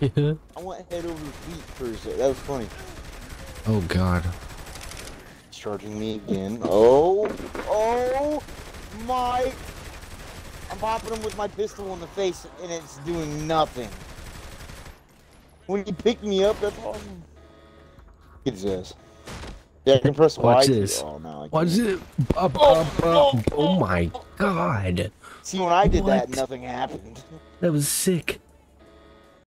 I went head over feet for a sec. That was funny. oh god. It's charging me again. Oh, oh my! I'm popping him with my pistol in the face, and it's doing nothing. When you pick me up, that's awesome. Get his ass. Yeah, I can press Watch Y. this. Oh, no, Watch it. Oh, oh. Oh my god. See, when I did that, nothing happened. That was sick.